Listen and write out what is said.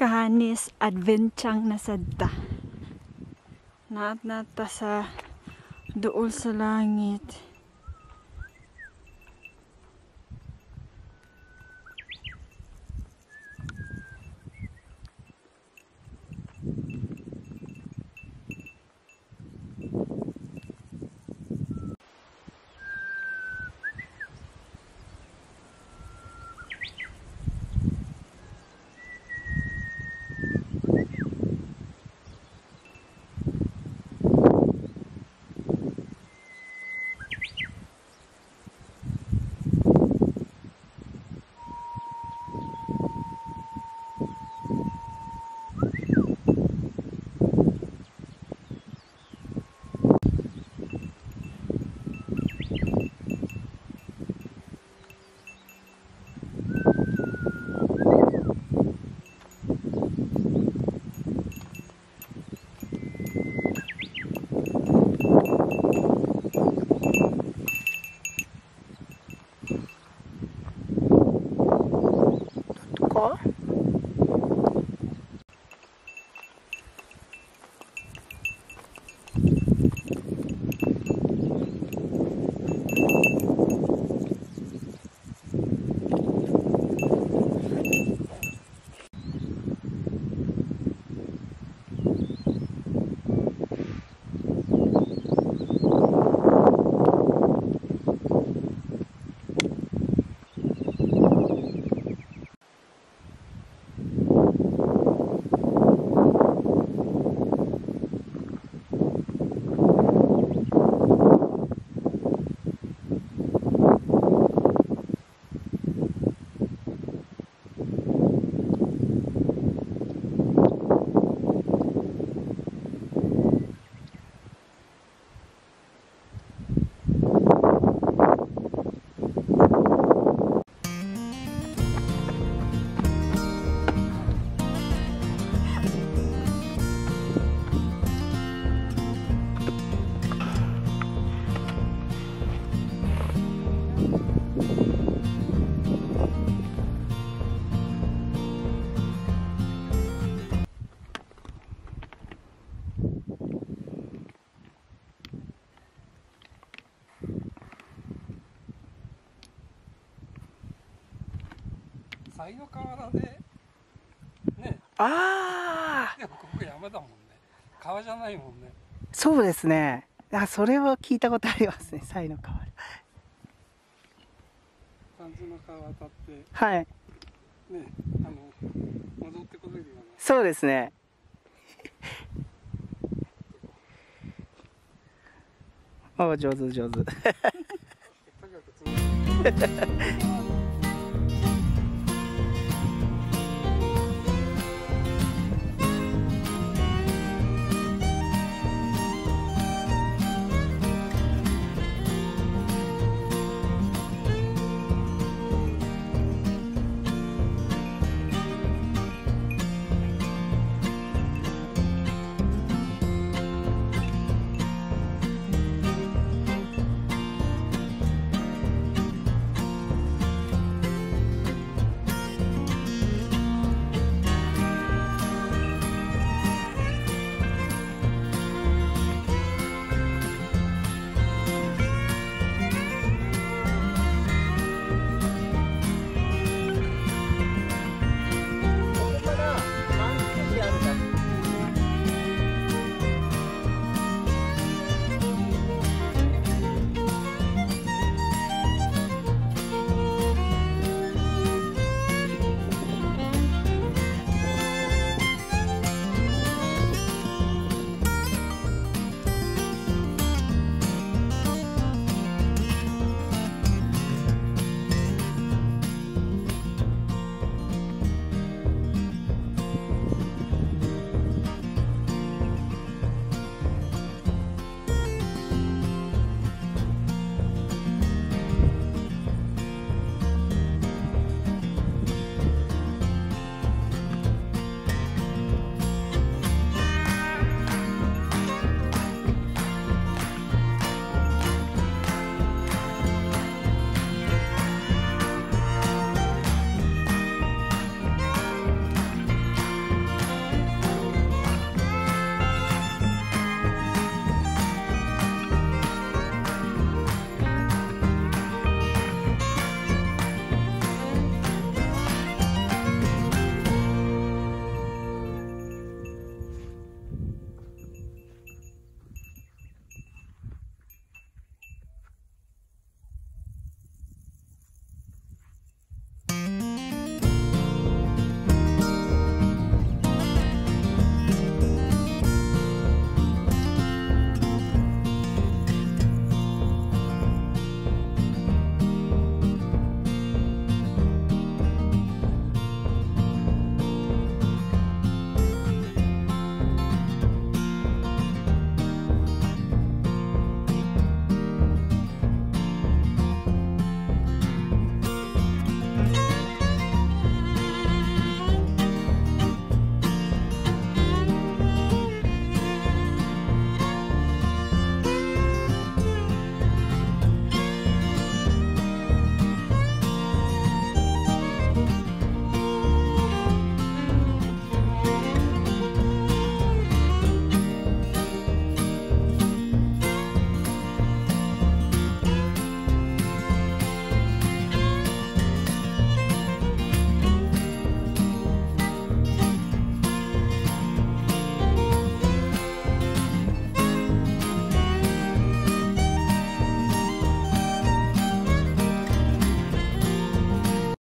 kahanis adventsang nasadta. Naat nata sa duol sa langit. 西の河原でねああ、でもここ山だもんね川じゃないもんねそうですね。あ、それは聞いたことありますね。の川原。三途の川渡ってはい。ねあの戻ってこれるようなそうですね。お上手上手。